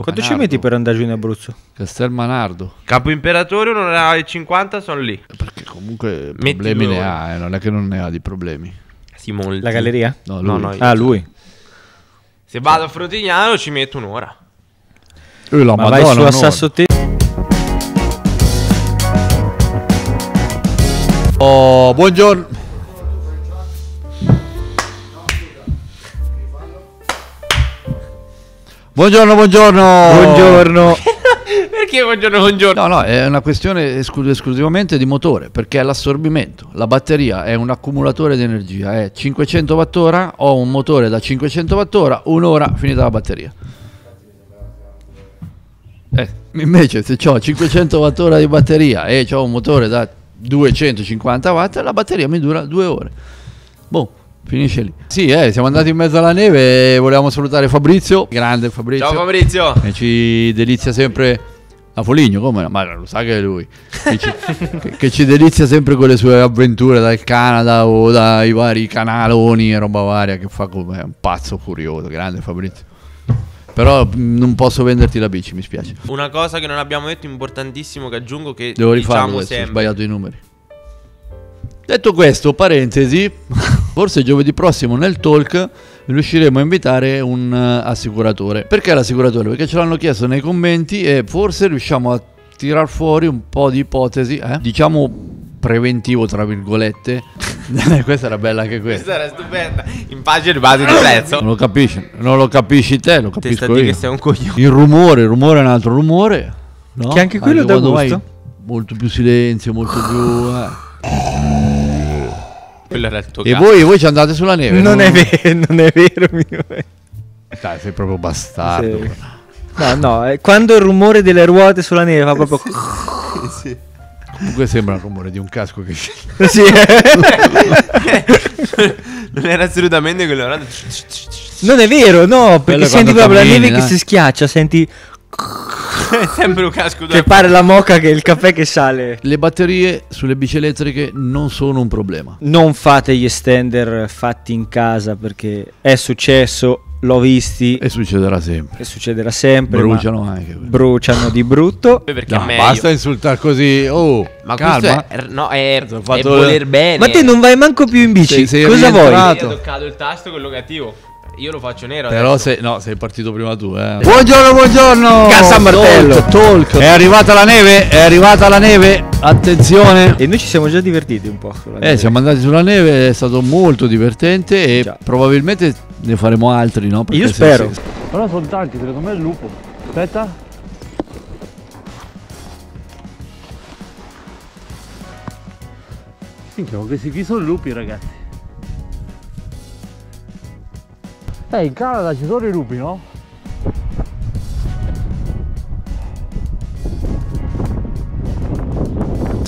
Quanto ci metti per andare giù in Abruzzo? Castelmanardo. Capo Imperatore, un'ora e 50 sono lì. Perché comunque Metti problemi ne ha, eh, non è che non ne ha di problemi. Molti. La galleria? No, No, lui. no, io- Ah, lui. Se vado a Frotignano ci metto un'ora. Lui la Ma vai Madonna, su a no. Sassote. Oh, buongiorno. Buongiorno, buongiorno. Buongiorno. Perché buongiorno, buongiorno? No, no, è una questione esclu- esclusivamente di motore, perché è l'assorbimento. La batteria è un accumulatore di energia, è 500 Wh, ho un motore da 500 Wh, un'ora finita la batteria. Eh, invece se ho 500 Wh di batteria e ho un motore da 250 Watt, la batteria mi dura due ore. Boh, finisce lì. Sì, eh, siamo andati in mezzo alla neve e volevamo salutare Fabrizio, grande Fabrizio. Ciao Fabrizio. E ci delizia sempre a Foligno, come? Ma lo sa che è lui. Che ci, che- che ci delizia sempre con le sue avventure dal Canada o dai vari canaloni e roba varia che fa come un pazzo furioso. Grande Fabrizio. Però mh, non posso venderti la bici, mi spiace. Una cosa che non abbiamo detto importantissimo che aggiungo che Devo rifarlo diciamo questo, ho sempre. sbagliato i numeri. Detto questo, parentesi, forse giovedì prossimo nel talk riusciremo a invitare un eh, assicuratore. Perché l'assicuratore? Perché ce l'hanno chiesto nei commenti e forse riusciamo a tirar fuori un po' di ipotesi, eh? diciamo preventivo tra virgolette. questa era bella anche questa. Questa era stupenda. In pagina di base di prezzo. Non lo capisci, non lo capisci te, lo Testa capisco di io. che sei un coglione. Il rumore, il rumore è un altro rumore. no? Che anche quello dà quando vai, gusto. Molto più silenzio, molto più... eh. Quello era il tuo E voi, voi ci andate sulla neve? Non è vero, non è vero. mio. Dai, sei proprio bastardo. Sì. No, no, eh, quando il rumore delle ruote sulla neve fa proprio... Comunque sembra il rumore di un casco che... sì. non era assolutamente quello. Non è vero, no, perché Quello senti quando proprio la cammini, neve che si schiaccia, senti sempre un casco da che pare la moca che il caffè che sale. Le batterie sulle bici elettriche non sono un problema. Non fate gli extender fatti in casa perché è successo, l'ho visti E succederà sempre. e succederà sempre. ma Bruciano anche. bruciano di brutto. perché No, basta insultare così. Oh, Ma calma. questo è, no, è, è fatto- voler bene. Ma te non vai manco più in bici. Sei- sei Cosa vuoi? ho toccato il tasto quello cattivo. Io lo faccio nero. Però adesso. sei, no, sei partito prima tu, eh. Buongiorno, buongiorno. Cazzo a martello. Talk, talk. È arrivata la neve, è arrivata la neve. Attenzione. E noi ci siamo già divertiti un po'. sulla Eh, neve. siamo andati sulla neve, è stato molto divertente e Già. probabilmente ne faremo altri, no? Perché Io se- spero. se- Però sono tanti, secondo me è il lupo. Aspetta. Minchia, ma questi qui sono lupi, ragazzi. Eh, in Canada ci sono i lupi, no?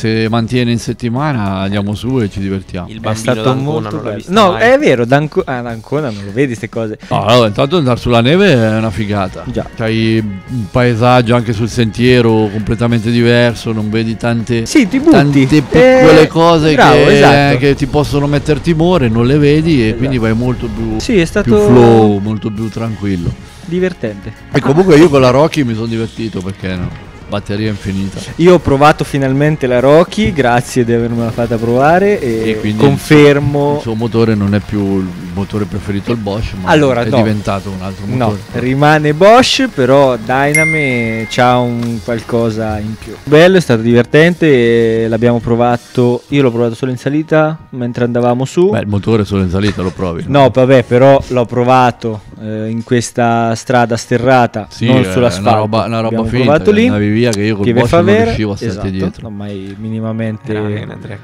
Se mantiene in settimana andiamo su e ci divertiamo. Il È bambino stato d'Ancona molto bello. No, mai. è vero, da Anco- ah, da Ancona non lo vedi queste cose. No, allora, intanto andare sulla neve è una figata. Già. C'hai un paesaggio anche sul sentiero completamente diverso, non vedi tante, Sì, ti butti. tante piccole Eh, cose bravo, che, esatto. che ti possono mettere timore, non le vedi e quindi vai molto più, Sì, è stato più flow, molto più tranquillo. divertente. E comunque io con la Rocky mi sono divertito perché no, batteria infinita. Io ho provato finalmente la Rocky, grazie di avermela fatta provare e, E confermo Il suo motore non è più il motore preferito il Bosch, ma Allora, è no. diventato un altro No, motore. rimane Bosch, però Dyname c'ha un qualcosa in più. Bello, è stato divertente l'abbiamo provato, io l'ho provato solo in salita mentre andavamo su. Beh, il motore solo in salita lo provi. No, vabbè, però l'ho provato eh, in questa strada sterrata, Sì, non è sull'asfalto. una roba, una roba finta, provato lì. Via che io col Bosch non riuscivo a starti esatto, dietro. non mai minimamente track.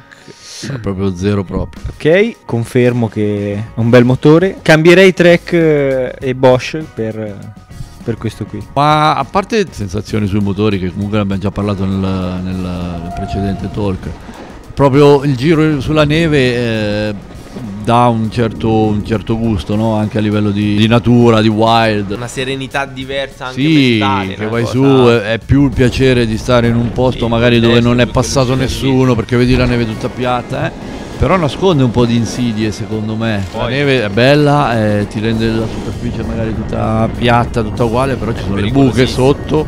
Era proprio zero proprio. Ok, confermo che è un bel motore. Cambierei Trek eh, e Bosch per, per questo qui. Ma a parte sensazioni sui motori, che comunque ne abbiamo già parlato nel, nel- nel precedente talk, proprio il giro sulla neve eh, dà un certo, un certo gusto, no? anche a livello di, di natura, di wild. Una serenità diversa anche Sì, mentale. che vai cosa- su, è, è più il piacere di stare in un posto Sì, magari dove non è passato nessuno perché vedi la neve tutta piatta. eh. Però nasconde un po' di insidie secondo me. La Poi- neve è bella, eh, ti rende la superficie magari tutta piatta, tutta uguale, però ci sono le buche sotto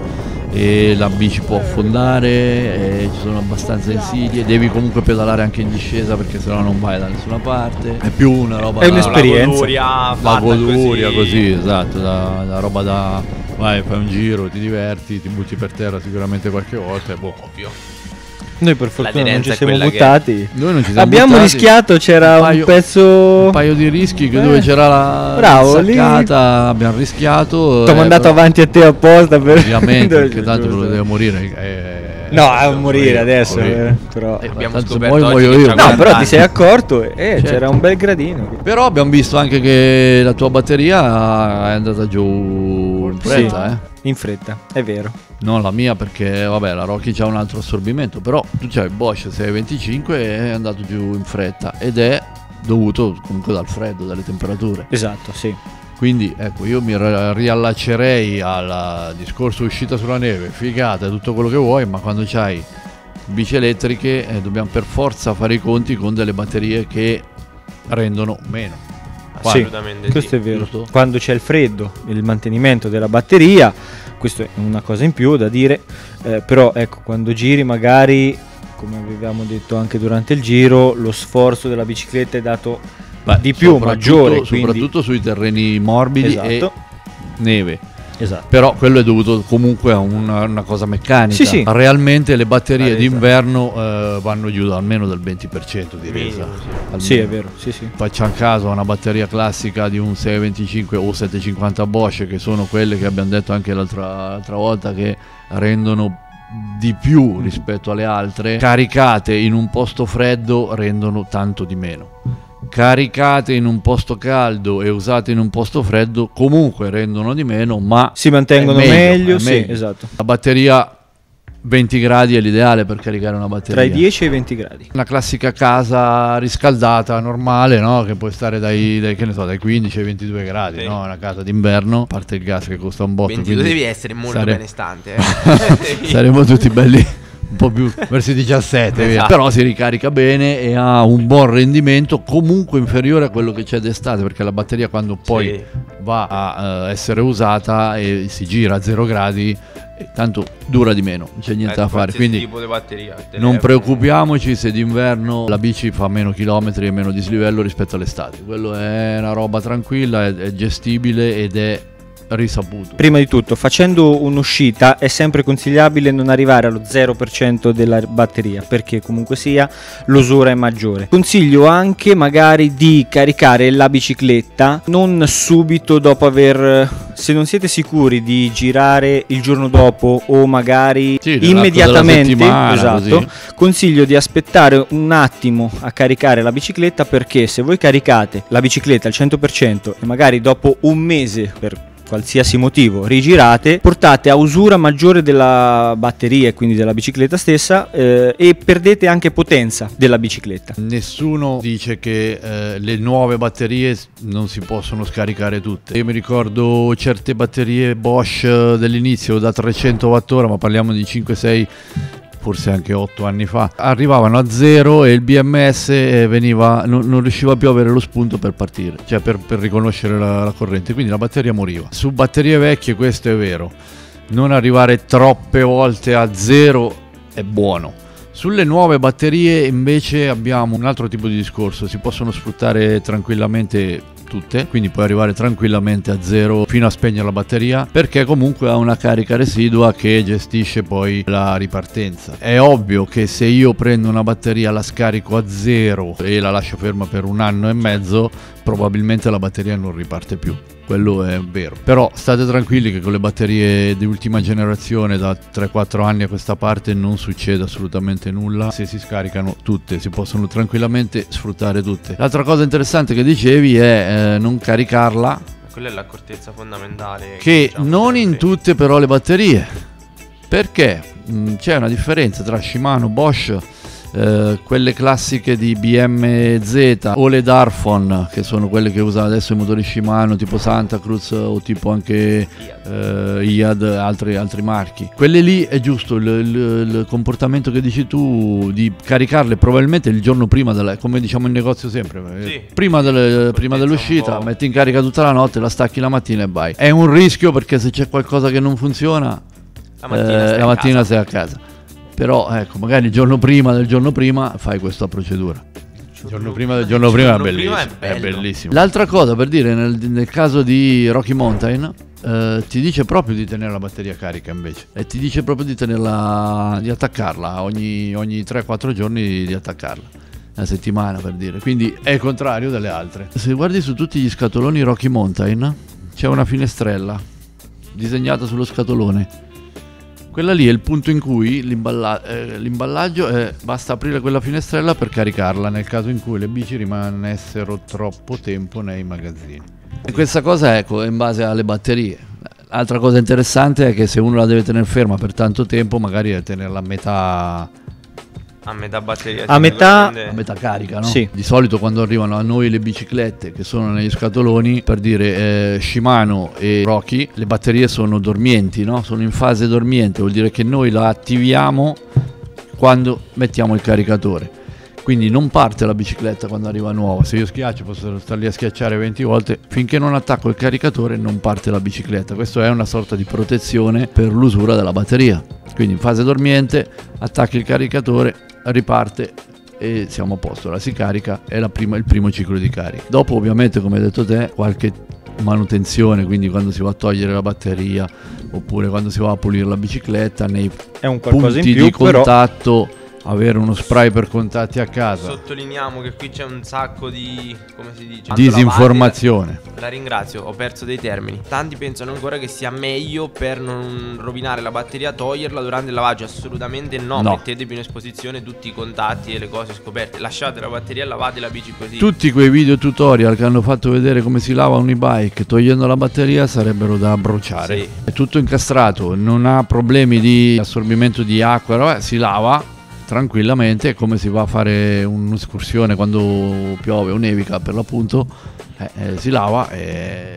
e la bici può affondare, e ci sono abbastanza insidie, devi comunque pedalare anche in discesa perché sennò non vai da nessuna parte. È più una roba È da- un'esperienza. La goduria la così. così, esatto, da, da roba da vai, fai un giro, ti diverti, ti butti per terra sicuramente qualche volta e boh. Ovvio. Noi per fortuna non ci siamo quella che- buttati. Noi non ci siamo Abbiamo buttati. rischiato, c'era Un un, paio- pezzo... un paio di rischi che Eh. dove c'era la Bravo, lì- abbiamo rischiato. T'ho eh, mandato però- avanti a te apposta per... Ovviamente, perché tanto quello deve morire. eh, No, è un morire adesso, morire. eh, però... Eh, Abbiamo tanto scoperto muoio, muoio io. No, 40 però ti sei accorto, eh, Certo. c'era un bel gradino. Però abbiamo visto anche che la tua batteria è andata giù in fretta, Sì. eh. In fretta, è vero. Non la mia perché vabbè la Rocky c'ha un altro assorbimento, però tu c'hai il Bosch 625 e è andato giù in fretta ed è dovuto comunque dal freddo, dalle temperature. Esatto, sì. Quindi ecco, io mi riallaccerei al discorso uscita sulla neve, figata, tutto quello che vuoi, ma quando c'hai bici elettriche eh, dobbiamo per forza fare i conti con delle batterie che rendono meno. Sì, Assolutamente sì. questo è vero. giusto? Quando c'è il freddo, il mantenimento della batteria, questo è una cosa in più da dire, eh, però ecco, quando giri magari, come avevamo detto anche durante il giro, lo sforzo della bicicletta è dato Beh, di più, soprattutto- maggiore. Quindi... Soprattutto sui terreni morbidi Esatto, e neve. Esatto. Però quello è dovuto comunque a una, una cosa meccanica. Sì, sì. Realmente le batterie Ah, esatto. d'inverno eh, vanno giù da almeno del 20% di resa. Sì. Sì, è vero, sì, sì. Facciamo caso a una batteria classica di un 625 o 750 Bosch, che sono quelle che abbiamo detto anche l'altra, l'altra volta che rendono di più rispetto alle altre, caricate in un posto freddo rendono tanto di meno. Caricate in un posto caldo e usate in un posto freddo comunque rendono di meno, ma Si mantengono meglio, meglio, sì, meglio. esatto. la batteria 20 gradi è l'ideale per caricare una batteria. Tra i 10 e i 20 gradi. Una classica casa riscaldata normale, no? Che può stare dai, dai, che ne so, dai 15 ai 22 gradi, Sì. no? Una casa d'inverno, a parte il gas che costa un botto. 22 quindi devi essere molto sare- benestante. Eh. Saremo tutti belli un po' più verso i 17, via. Esatto. però si ricarica bene e ha un buon rendimento, comunque inferiore a quello che c'è d'estate, perché la batteria quando poi Sì. va a eh, essere usata e si gira a 0 gradi, eh, tanto dura di meno, non c'è niente Eh, da fare. Quindi batteria, non preoccupiamoci se d'inverno la bici fa meno chilometri e meno dislivello rispetto all'estate. Quello è una roba tranquilla, è, è gestibile ed è risaputo. Prima di tutto, facendo un'uscita è sempre consigliabile non arrivare allo 0% della batteria, perché comunque sia l'usura è maggiore. Consiglio anche magari di caricare la bicicletta non subito dopo aver se non siete sicuri di girare il giorno dopo o magari Sì, immediatamente, esatto, così. consiglio di aspettare un attimo a caricare la bicicletta perché se voi caricate la bicicletta al 100% e magari dopo un mese per qualsiasi motivo rigirate, portate a usura maggiore della batteria e quindi della bicicletta stessa eh, e perdete anche potenza della bicicletta. Nessuno dice che eh, le nuove batterie non si possono scaricare tutte. Io mi ricordo certe batterie Bosch eh, dell'inizio da 300 Wh, ma parliamo di 5-6 forse anche 8 anni fa, arrivavano a zero e il BMS eh, veniva, non, non riusciva più a avere lo spunto per partire, cioè per, per riconoscere la, la corrente, quindi la batteria moriva. Su batterie vecchie questo è vero, non arrivare troppe volte a zero è buono. Sulle nuove batterie invece abbiamo un altro tipo di discorso, si possono sfruttare tranquillamente tutte, quindi puoi arrivare tranquillamente a zero fino a spegnere la batteria, perché comunque ha una carica residua che gestisce poi la ripartenza. È ovvio che se io prendo una batteria, la scarico a zero e la lascio ferma per un anno e mezzo, probabilmente la batteria non riparte più. Quello è vero. Però state tranquilli che con le batterie di ultima generazione da 3-4 anni a questa parte non succede assolutamente nulla. Se si scaricano tutte, si possono tranquillamente sfruttare tutte. L'altra cosa interessante che dicevi è eh, non caricarla, Quella è l'accortezza fondamentale. che diciamo non in tutte però le batterie. Perché Mm, c'è una differenza tra Shimano, Bosch eh, quelle classiche di BMZ o le Darfon, che sono quelle che usano adesso i motori Shimano, tipo Santa Cruz o tipo anche eh, IAD, altri, altri marchi. Quelle lì è giusto il, il- il comportamento che dici tu di caricarle probabilmente il giorno prima, della, come diciamo in negozio sempre, eh, Sì. prima, delle- prima dell'uscita, metti in carica tutta la notte, la stacchi la mattina e vai. È un rischio perché se c'è qualcosa che non funziona, La mattina, eh, stai la mattina sei a casa. Però ecco, magari il giorno prima del giorno prima fai questa procedura. Il giorno prima del giorno prima è giorno prima bellissimo. è È bellissimo. L'altra cosa per dire, nel, nel caso di Rocky Mountain, eh, ti dice proprio di tenere la batteria carica invece. E ti dice proprio di tenerla, di attaccarla ogni, ogni 3-4 giorni di attaccarla. Una settimana per dire. Quindi è il contrario delle altre. Se guardi su tutti gli scatoloni Rocky Mountain, c'è una finestrella disegnata sullo scatolone. Quella lì è il punto in cui l'imballa- eh, l'imballaggio è basta aprire quella finestrella per caricarla nel caso in cui le bici rimanessero troppo tempo nei magazzini. E questa cosa ecco, è in base alle batterie. Altra cosa interessante è che se uno la deve tenere ferma per tanto tempo, magari è tenerla a metà, A metà batteria. A metà- a metà carica, no? Sì. Di solito quando arrivano a noi le biciclette che sono negli scatoloni, per dire eh, Shimano e Rocky, le batterie sono dormienti, no? Sono in fase dormiente, vuol dire che noi la attiviamo quando mettiamo il caricatore. Quindi non parte la bicicletta quando arriva nuova. Se io schiaccio posso star lì a schiacciare 20 volte. Finché non attacco il caricatore non parte la bicicletta. Questo è una sorta di protezione per l'usura della batteria. Quindi in fase dormiente attacchi il caricatore, riparte e siamo a posto. La si carica, è la prima- il primo ciclo di carica. Dopo ovviamente come hai detto te qualche manutenzione, quindi quando si va a togliere la batteria oppure quando si va a pulire la bicicletta, nei punti di però contatto avere uno spray per contatti a casa. Sottolineiamo che qui c'è un sacco di. come si dice? Disinformazione. La ringrazio, ho perso dei termini. Tanti pensano ancora che sia meglio per non rovinare la batteria toglierla durante il lavaggio. Assolutamente no. No. Mettetevi in esposizione tutti i contatti e le cose scoperte. Lasciate la batteria lavate la bici così. Tutti quei video tutorial che hanno fatto vedere come si lava un e-bike togliendo la batteria sarebbero da bruciare. Sì. È tutto incastrato, non ha problemi di assorbimento di acqua, si lava tranquillamente come si va a fare un'escursione quando piove o nevica per l'appunto, eh, eh, si lava e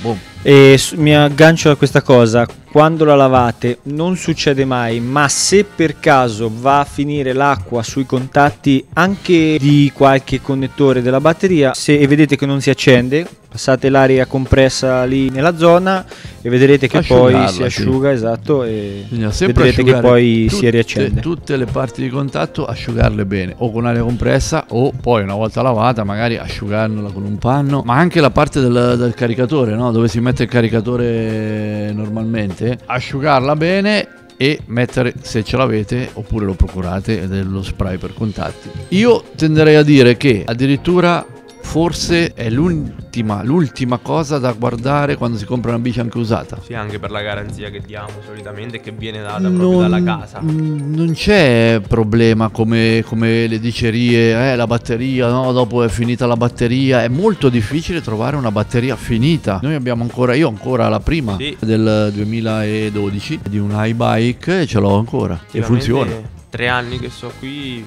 boh. E s- mi aggancio a questa cosa, quando la lavate non succede mai, ma se per caso va a finire l'acqua sui contatti anche di qualche connettore della batteria, se vedete che non si accende, passate l'aria compressa lì nella zona e vedrete che poi si sì. asciuga, esatto, e vedrete che poi si tutte- riaccende. Tutte le parti di contatto asciugarle bene, o con aria compressa, o poi una volta lavata magari asciugarla con un panno. Ma anche la parte del, del caricatore, no? dove si mette il caricatore normalmente, asciugarla bene e mettere, se ce l'avete, oppure lo procurate, dello spray per contatti. Io tenderei a dire che addirittura forse è l'ultima, l'ultima cosa da guardare quando si compra una bici anche usata. Sì, anche per la garanzia che diamo solitamente che viene data proprio dalla casa. non c'è problema come, come le dicerie, eh, la batteria, no, dopo è finita la batteria. È molto difficile trovare una batteria finita. Noi abbiamo ancora, io ho ancora la prima Sì. del 2012 di un iBike e ce l'ho ancora e funziona. Tre anni che sto qui,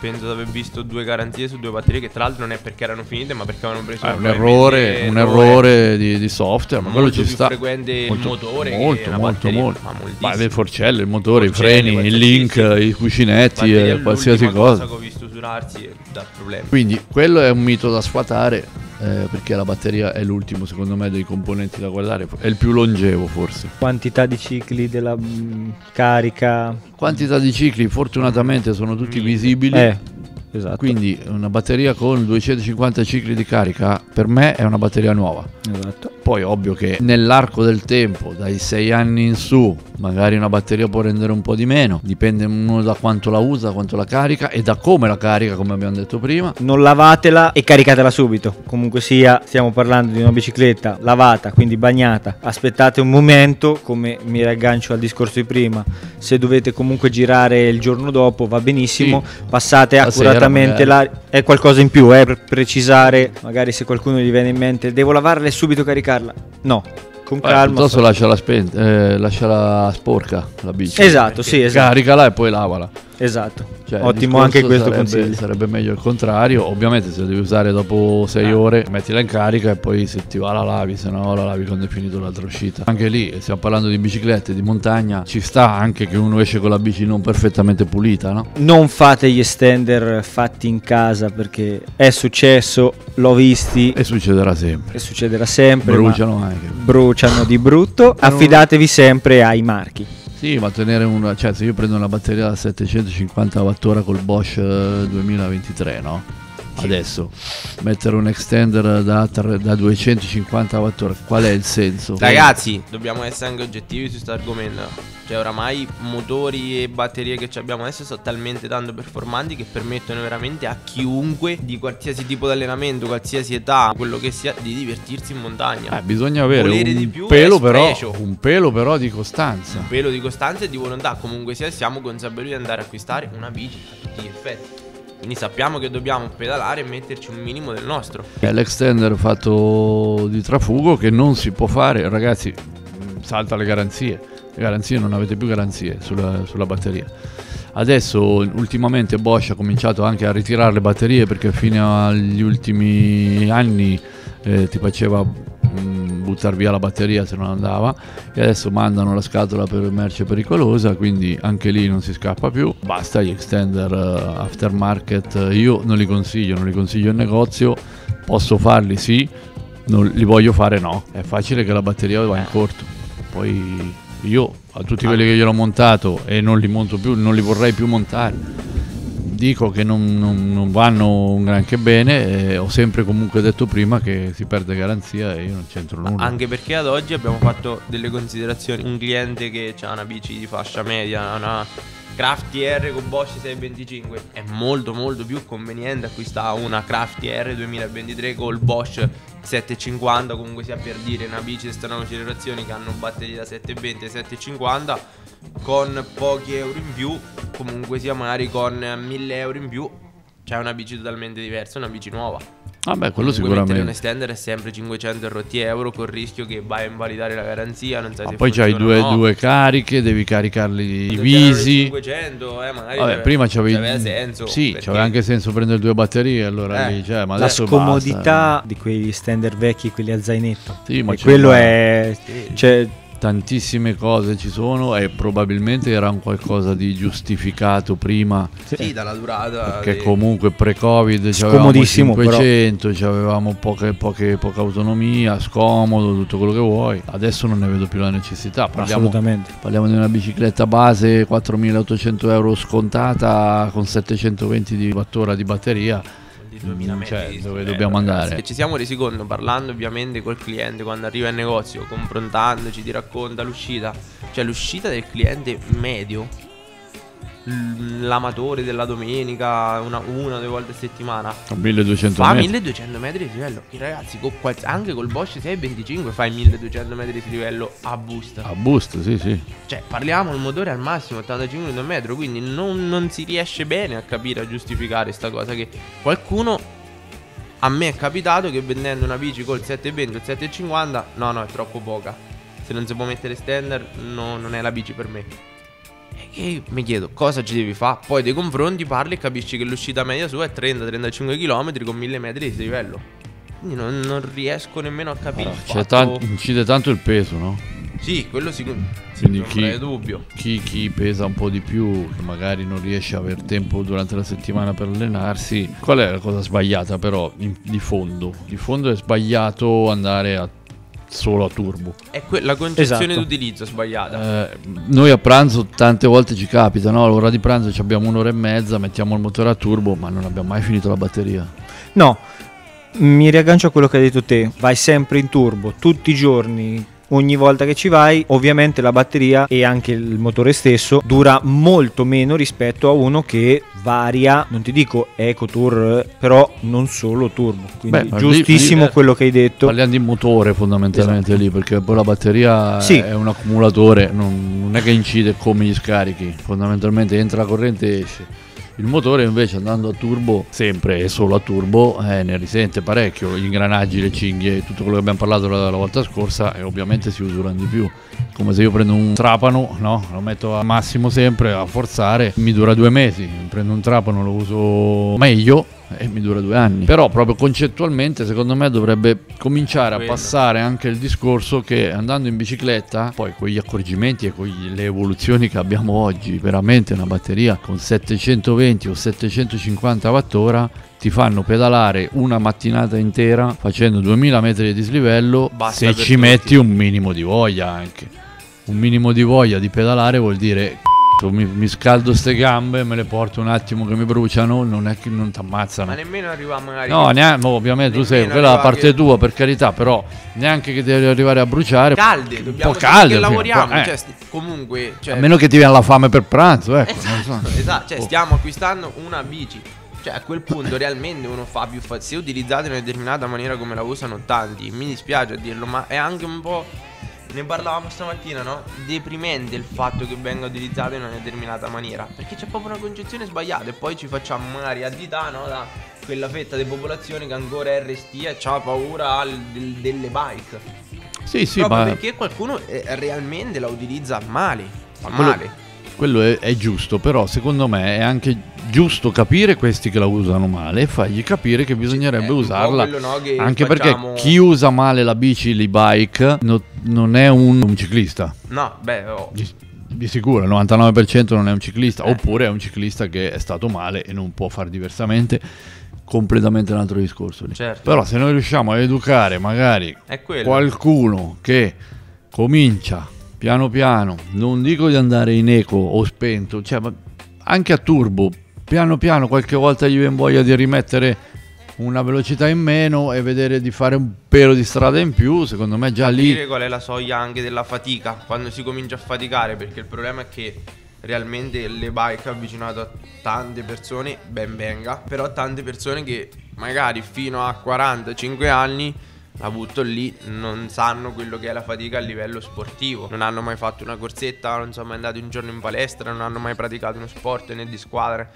penso di aver visto due garanzie su due batterie che tra l'altro non è perché erano finite, ma perché avevano preso È un errore, un errore di, di software, ma quello molto ci più sta. frequente il motore molto, molto, molto. ma le forcelle, il motore, i freni, il link, i cuscinetti, eh, è qualsiasi l'ultima cosa. che ho visto usurarsi dà problemi. Quindi quello è un mito da sfatare eh, perché la batteria è l'ultimo secondo me dei componenti da guardare, è il più longevo forse. Quantità di cicli della mm, carica, Quantità di cicli fortunatamente sono tutti visibili. eh, esatto. Quindi una batteria con 250 cicli di carica per me è una batteria nuova. esatto. Poi ovvio che nell'arco del tempo, dai 6 anni in su, magari una batteria può rendere un po' di meno, dipende uno da quanto la usa, quanto la carica e da come la carica, come abbiamo detto prima. non lavatela e caricatela subito. Comunque sia, stiamo parlando di una bicicletta lavata, quindi bagnata. Aspettate un momento, come mi raggancio al discorso di prima. Se dovete comunque girare il giorno dopo, va benissimo. Passate La accuratamente la... È qualcosa in più, eh, per precisare, magari se qualcuno gli viene in mente, devo lavarla e subito caricarla. No, con Eh, calma. piuttosto fa- lasciala, spenta, eh, lasciala sporca la bici. Esatto, sì, esatto. Caricala e poi lavala. Esatto. Cioè, Ottimo anche questo sarebbe, consiglio. Sarebbe meglio il contrario. Ovviamente se la devi usare dopo 6 Eh. ore, mettila in carica e poi se ti va la lavi, se no la lavi quando è finito l'altra uscita. Anche lì, stiamo parlando di biciclette, di montagna, ci sta anche che uno esce con la bici non perfettamente pulita, no? Non fate gli extender fatti in casa perché è successo, l'ho visti E succederà sempre. e succederà sempre. Bruciano anche. bruciano di brutto. Affidatevi sempre ai marchi. Sì, ma tenere una, cioè se io prendo una batteria da 750 Wh col Bosch eh, 2023, no? Adesso mettere un extender da, tre- da 250 Wh, qual è il senso? Ragazzi, dobbiamo essere anche oggettivi su questo argomento. Cioè, oramai motori e batterie che abbiamo adesso sono talmente tanto performanti che permettono veramente a chiunque di qualsiasi tipo di allenamento, qualsiasi età, quello che sia, di divertirsi in montagna. Eh, bisogna avere Volere un di più pelo, però, un pelo però di costanza. Un pelo di costanza e di volontà. Comunque sia, siamo consapevoli di andare a acquistare una bici a tutti gli effetti. Quindi sappiamo che dobbiamo pedalare e metterci un minimo del nostro. È l'extender fatto di trafugo che non si può fare, ragazzi, salta le garanzie. Le garanzie non avete più garanzie sulla, sulla batteria. Adesso ultimamente Bosch ha cominciato anche a ritirare le batterie perché fino agli ultimi anni eh, ti faceva buttare via la batteria se non andava. E adesso mandano la scatola per merce pericolosa quindi anche lì non si scappa più. Basta gli extender eh, aftermarket. Eh, io non li consiglio non li consiglio in negozio. Posso farli sì. Non li voglio fare no. È facile che la batteria va in corto. Poi io a tutti quelli che gliel'ho montato e non li monto più non li vorrei più montare dico che non, non- non vanno granché bene e ho sempre comunque detto prima che si perde garanzia e io non c'entro nulla Anche perché ad oggi abbiamo fatto delle considerazioni. Un cliente che ha una bici di fascia media, una Craft TR con Bosch 625, è molto molto più conveniente acquistare una Craft TR 2023 col Bosch 750, comunque sia per dire una bici di queste nuove generazioni che hanno batterie da 720 e 750 con pochi euro in più, comunque sia magari con 1000 euro in più. C'è una bici totalmente diversa, una bici nuova. vabbè quello Comunque mettere un sicuramente extender è sempre 500 rotti euro col rischio che vai a invalidare la garanzia, non sai ma se poi c'hai due, no. due cariche devi caricarli divisi 500, eh, magari Vabbè, c'aveva- prima c'avevi c'aveva senso. Sì, perché- c'aveva anche senso prendere due batterie allora Eh, lì, cioè, ma La scomodità di quegli extender vecchi, quelli a zainetto. basta. Sì, ma E quello è... Sì. Cioè, tantissime cose ci sono e probabilmente era un qualcosa di giustificato prima Sì, dalla durata. Perché dei- comunque pre-Covid c'avevamo Scomodissimo, però. 500, c'avevamo poche, poche, poca autonomia, scomodo, tutto quello che vuoi. Adesso non ne vedo più la necessità. Parliamo, assolutamente. parliamo di una bicicletta base 4.800 euro scontata con 720 di wattora di batteria. Di 2000 metri Cioè, di dove dobbiamo ragazzi, andare? Che ci siamo resi conto parlando ovviamente col cliente quando arriva in negozio, confrontandoci, ti racconta l'uscita. Cioè l'uscita del cliente medio, l'amatore della domenica, una, una o due volte a settimana, 1200 fa metri. 1200 metri di livello. I ragazzi, con quals- anche col Bosch 625 fai 1200 metri di livello a boost. A boost, sì, sì. Cioè, parliamo il motore al massimo 85 Nm, quindi non, non si riesce bene a capire, a giustificare sta cosa che qualcuno a me è capitato che vendendo una bici col 720 o il 750, no, no, è troppo poca. Se non si può mettere standard, no, non è la bici per me. E mi chiedo, cosa ci devi fare? Poi dei confronti parli e capisci che l'uscita media sua è 30-35 km con 1000 metri di livello. Quindi non, non riesco nemmeno a capire. C'è fatto- incide tanto il peso, no? Sì, quello sicuro. Quindi chi- dubbio. Chi, chi pesa un po' di più, che magari non riesce a avere tempo durante la settimana per allenarsi, qual è la cosa sbagliata però in- di fondo? Di fondo è sbagliato andare a- solo a turbo. È que- la concezione Esatto. d'utilizzo sbagliata. Eh, noi a pranzo tante volte ci capita, no? All'ora di pranzo ci abbiamo un'ora e mezza, mettiamo il motore a turbo, ma non abbiamo mai finito la batteria. No, mi riaggancio a quello che hai detto te. Vai sempre in turbo, tutti i giorni. Ogni volta che ci vai, ovviamente la batteria e anche il motore stesso dura molto meno rispetto a uno che varia, non ti dico Eco Tour, però non solo turbo. Quindi Beh, giustissimo lì, eh, quello che hai detto. Parliamo di motore fondamentalmente Esatto. lì, perché poi la batteria Sì. è un accumulatore, non, non è che incide come gli scarichi, fondamentalmente entra la corrente e esce. Il motore invece andando a turbo, sempre e solo a turbo, eh, ne risente parecchio, gli ingranaggi, le cinghie, tutto quello che abbiamo parlato la, la volta scorsa e ovviamente si usurano di più. Come se io prendo un trapano, no? lo metto a massimo sempre a forzare, mi dura due mesi, prendo un trapano, lo uso meglio, e mi dura due anni. Però proprio concettualmente secondo me dovrebbe cominciare Quello. a passare anche il discorso che andando in bicicletta, poi con gli accorgimenti e con le evoluzioni che abbiamo oggi, veramente una batteria con 720 o 750 wattora ti fanno pedalare una mattinata intera facendo 2000 metri di dislivello Basta se ci tutti. metti un minimo di voglia anche. Un minimo di voglia di pedalare vuol dire "C***o, mi, mi scaldo ste gambe, me le porto un attimo che mi bruciano, non è che non ti ammazzano. Ma nemmeno arriva magari. No, neanche, ovviamente tu sei, quella la parte che- tua per carità, però neanche che devi arrivare a bruciare. calde, un dobbiamo po' calde. che lavoriamo. eh. Cioè, comunque, cioè, a meno che ti viene la fame per pranzo, ecco. non so. Esatto, esatto, cioè Oh. stiamo acquistando una bici. Cioè a quel punto realmente uno fa più fatica. Se utilizzate in una determinata maniera come la usano tanti, mi dispiace a dirlo, ma è anche un po'. Ne parlavamo stamattina, no? Deprimente il fatto che venga utilizzato in una determinata maniera. Perché c'è proprio una concezione sbagliata. E poi ci facciamo magari additare, no? Da quella fetta di popolazione che ancora è restia e ha paura del- delle bike. Sì, sì, Proprio ma perché qualcuno eh, realmente la utilizza male. Fa quello- male. quello è, è giusto, però secondo me è anche giusto capire questi che la usano male e fargli capire che bisognerebbe po' usarla. no, che Anche facciamo- perché chi usa male la bici, l'e-bike, no- non è un, un ciclista. No, beh, oh. Di, di sicuro, il 99% non è un ciclista, Eh. oppure è un ciclista che è stato male e non può fare diversamente. Completamente un altro discorso. Certo. Però se noi riusciamo a educare magari qualcuno che comincia piano piano, non dico di andare in eco o spento, cioè ma anche a turbo, piano piano qualche volta gli viene voglia di rimettere una velocità in meno e vedere di fare un pelo di strada in più, secondo me già lì Capire qual è la soglia anche della fatica quando si comincia a faticare perché il problema è che realmente le bike avvicinato a tante persone ben venga però tante persone che magari fino a 45 anni la butto lì non sanno quello che è la fatica a livello sportivo non hanno mai fatto una corsetta non sono mai andati un giorno in palestra non hanno mai praticato uno sport né di squadra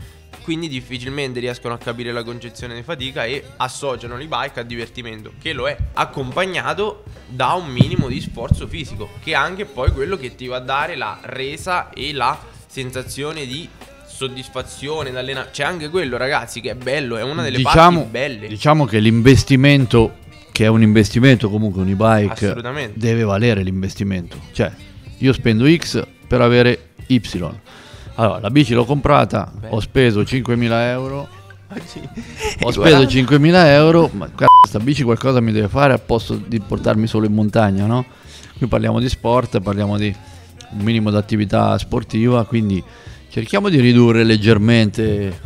quindi difficilmente riescono a capire la concezione di fatica e associano l'e-bike a divertimento, che lo è, accompagnato da un minimo di sforzo fisico, che è anche poi quello che ti va a dare la resa e la sensazione di soddisfazione d'allenamento. C'è anche quello, ragazzi, che è bello, è una delle diciamo, parti belle. diciamo che l'investimento, che è un investimento comunque un e-bike, deve valere l'investimento. Cioè, io spendo X per avere Y. Allora, la bici l'ho comprata, Beh. ho speso 5.000 euro, ho speso guarda- 5.000 euro, ma cazzo, sta bici qualcosa mi deve fare a posto di portarmi solo in montagna, no? Qui parliamo di sport, parliamo di un minimo di attività sportiva, quindi cerchiamo di ridurre leggermente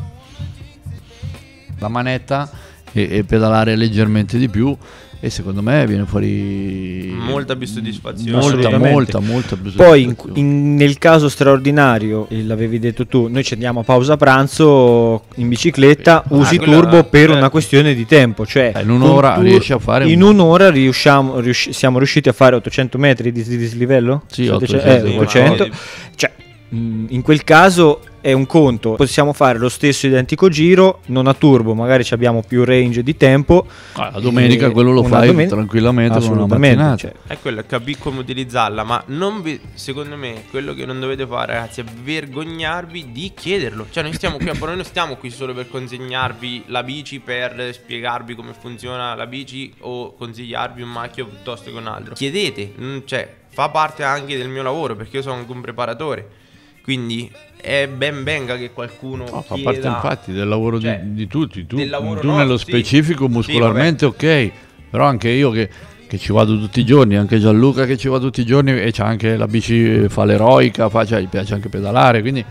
la manetta e, e pedalare leggermente di più e secondo me viene fuori Molta più soddisfazione. molta molta molta più Poi in- in- nel caso straordinario, l'avevi detto tu, noi ci andiamo a pausa pranzo in bicicletta, Ah, usi quella- turbo per certo. una questione di tempo, cioè Eh, in un'ora riesci a fare in un- un'ora riusciamo, riusci- siamo riusciti a fare 800 metri di, di dislivello? Sì, 700 800, eh, sì, 800. ma- Cioè, mh, in quel caso è un conto, possiamo fare lo stesso identico giro, non a turbo, magari ci abbiamo più range di tempo. Ah, la domenica quello lo fai domen- tranquillamente con una mattinata cioè, È quello, capire come utilizzarla, ma non vi- secondo me quello che non dovete fare, ragazzi, è vergognarvi di chiederlo. Cioè, noi stiamo qui, noi non stiamo qui solo per consegnarvi la bici, per spiegarvi come funziona la bici o consigliarvi un macchio piuttosto che un altro. Chiedete, cioè, fa parte anche del mio lavoro perché io sono anche un preparatore. Quindi è ben venga che qualcuno No, fa chieda parte infatti del lavoro cioè, di, di tutti. Tu, tu nello nostro, sì. specifico Sì, muscolarmente ok, però anche io che, che ci vado tutti i giorni, anche Gianluca che ci va tutti i giorni e c'ha anche la bici, eh, fa l'eroica, fa, cioè, gli piace anche pedalare, quindi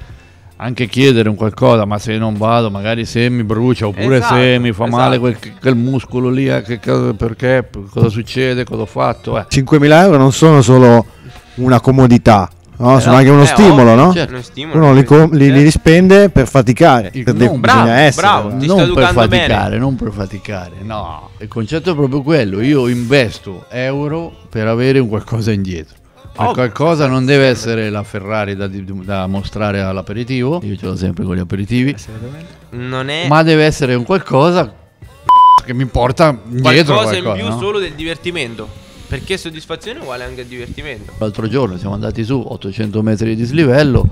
anche chiedere un qualcosa, ma se non vado magari se mi brucia oppure Esatto, se mi fa male esatto. quel, quel muscolo lì, eh, che cosa- perché, cosa succede, cosa ho fatto. Eh. 5.000 euro non sono solo una comodità, no? Eh, sono anche uno eh, stimolo, ovvio, no? certo, uno stimolo, Uno li, co- li- li certo. rispende per faticare. Il- per de- non- bisogna bravo, essere. bravo. Ti sta non per educando bene. faticare, non per faticare, no. Il concetto è proprio quello. Io investo euro per avere un qualcosa indietro. Per qualcosa non deve essere la Ferrari da, da mostrare all'aperitivo, io ce l'ho sempre con gli aperitivi, Non è ma deve essere un qualcosa che mi porta indietro qualcosa in qualcosa, più no? solo del divertimento. Perché soddisfazione uguale anche a divertimento. L'altro giorno siamo andati su 800 metri di dislivello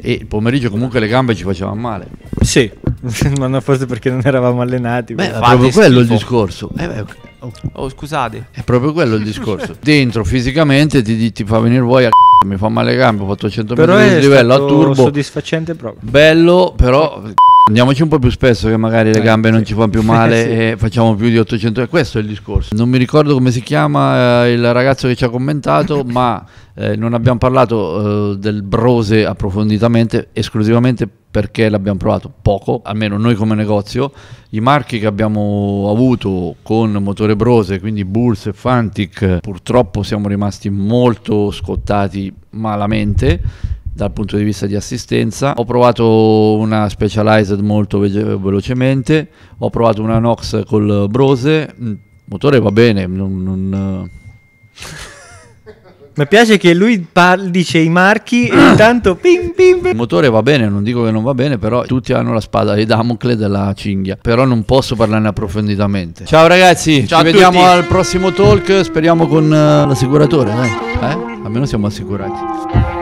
e il pomeriggio comunque le gambe ci facevano male. Sì, ma no, forse perché non eravamo allenati. Beh, è proprio quello il schifo. discorso. Eh beh, oh, Oh, scusate. È proprio quello il discorso. Dentro fisicamente ti, ti fa venire voglia. Mi fa male le gambe, ho fatto 100 Però metri di è dislivello a turbo. soddisfacente proprio. Bello, però andiamoci un po' più spesso che magari le Eh, gambe non sì. ci fanno più male Sì. e facciamo più di 800. E questo è il discorso. Non mi ricordo come si chiama eh, il ragazzo che ci ha commentato, ma eh, non abbiamo parlato eh, del brose approfonditamente, esclusivamente perché l'abbiamo provato poco, almeno noi come negozio. I marchi che abbiamo avuto con motore brose, quindi Bulls e Fantic, eh, purtroppo siamo rimasti molto scottati malamente dal punto di vista di assistenza. Ho provato una Specialized molto velocemente, ho provato una Nox col Brose, mm, il motore va bene, non- non, Mi piace che lui par- dice i marchi e intanto pim pim il motore va bene, non dico che non va bene, però tutti hanno la spada di Damocle della cinghia, però non posso parlarne approfonditamente. Ciao ragazzi, Ciao ci vediamo tutti. al prossimo talk, speriamo con eh, l'assicuratore, dai. Eh? Almeno siamo assicurati.